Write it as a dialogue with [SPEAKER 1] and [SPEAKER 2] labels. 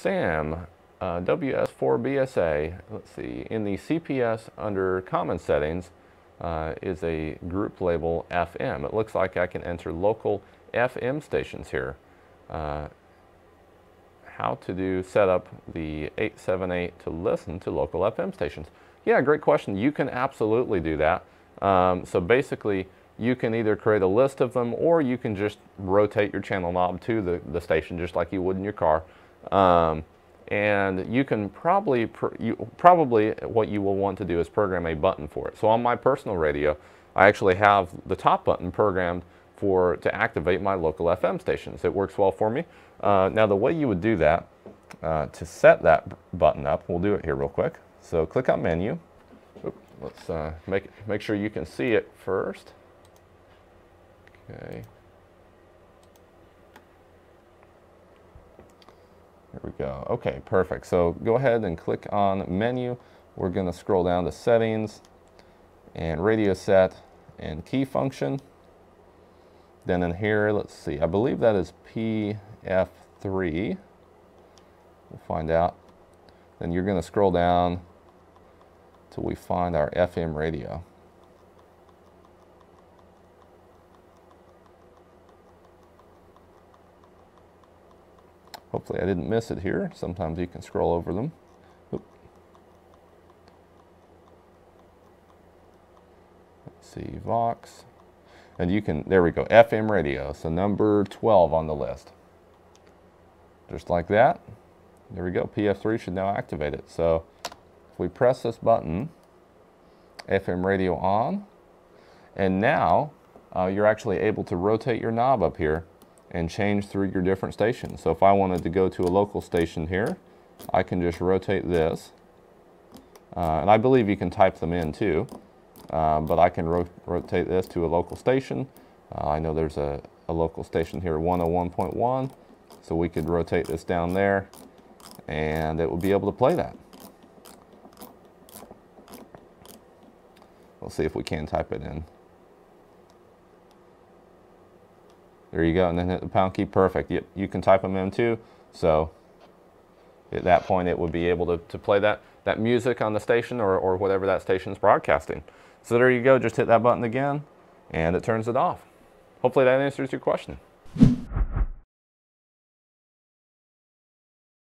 [SPEAKER 1] Sam, uh, WS4BSA, let's see, in the CPS under common settings uh, is a group label FM. It looks like I can enter local FM stations here. Uh, how to do set up the 878 to listen to local FM stations. Yeah, great question. You can absolutely do that. Um, so basically, you can either create a list of them or you can just rotate your channel knob to the, the station just like you would in your car. Um, and you can probably, you, probably what you will want to do is program a button for it. So on my personal radio, I actually have the top button programmed for to activate my local FM stations. It works well for me. Uh, now the way you would do that, uh, to set that button up, we'll do it here real quick. So click on menu. let's uh, make, make sure you can see it first. Okay. There we go. Okay, perfect. So go ahead and click on menu. We're going to scroll down to settings and radio set and key function. Then in here, let's see, I believe that is PF3. We'll find out. Then you're going to scroll down till we find our FM radio. Hopefully I didn't miss it here. Sometimes you can scroll over them. Let's see, Vox. And you can, there we go, FM radio. So number 12 on the list. Just like that. There we go, PF3 should now activate it. So if we press this button, FM radio on, and now uh, you're actually able to rotate your knob up here and change through your different stations. So if I wanted to go to a local station here, I can just rotate this. Uh, and I believe you can type them in too, uh, but I can ro rotate this to a local station. Uh, I know there's a, a, local station here, 101.1, so we could rotate this down there and it will be able to play that. We'll see if we can type it in. There you go, and then hit the pound key, perfect. You, you can type them in too, so at that point it would be able to, to play that, that music on the station or, or whatever that station is broadcasting. So there you go, just hit that button again, and it turns it off. Hopefully that answers your question.